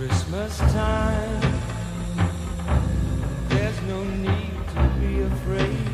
Christmas time, there's no need to be afraid.